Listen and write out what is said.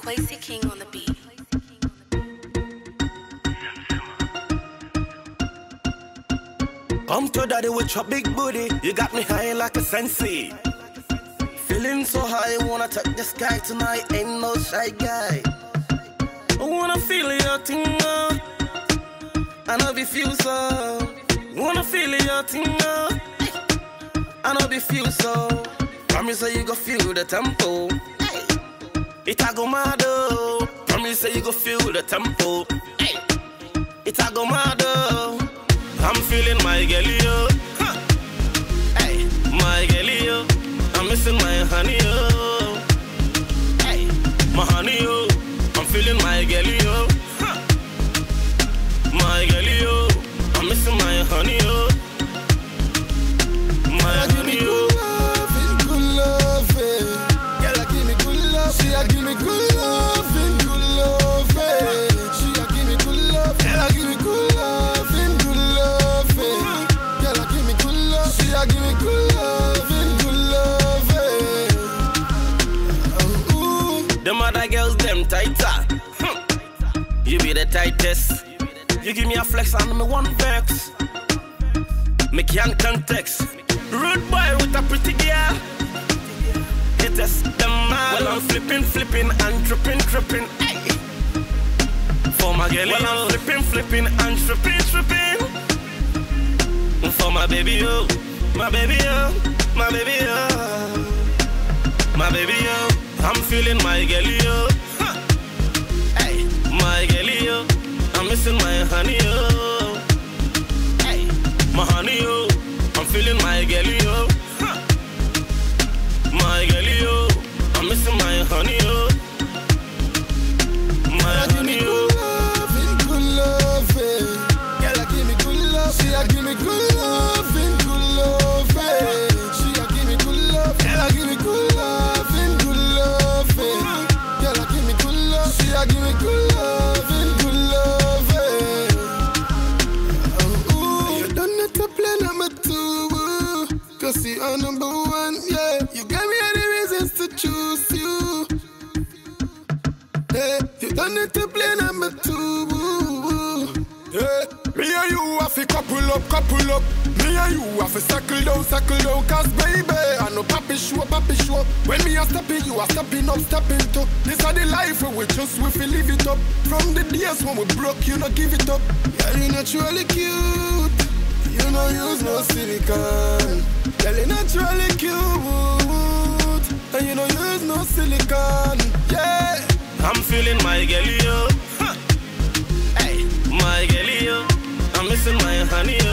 Qwesi King on the beat. Come to daddy with your big booty. You got me high like a sensei. Feeling so high, wanna touch the sky tonight. Ain't no shy guy. I wanna feel your thing, uh. I know be feel so. Wanna feel your thing, uh. I know be feel so. Promise say you go feel the tempo. It a go mad, oh. Promise say you go feel the tempo. It a go mad, oh. I'm feeling my girlie, yo. Love. She give me good loving, good loving. Oh, ooh. Them other girls, them tighter. You be the tightest. You give me a flex and me one vex. Me can context. Rude boy with a pretty girl. It is them man. Well, I'm flipping, flipping and tripping, tripping. Ay. For my girl, well, I'm flipping, flipping and tripping, tripping. For my baby, yo. My baby, yo. My baby, yo. My baby, yo, I'm feeling my girlie, yo. Hey, my girlie, yo. I'm missing my honey, yo. Hey, my honey, yo. I'm feeling my girlie, yo. Huh. My girlie, Cause number one, yeah. You gave me any reasons to choose you. Hey, you done it to play number two. Hey, me and you have to couple up, couple up. Me and you have to circle down, circle down. Cause baby, I know papi show, papi show. When me a stepping, you are stepping up, stepping too. This are the life we just we feel live it up. From the days when we broke, you know give it up. Yeah, you naturally cute. You know use no silicone. Girl, you naturally cute. And you know use no silicone. Yeah. I'm feeling my girlie, yo. Huh. Hey, my girlie, yo. I'm missing my honey, yo.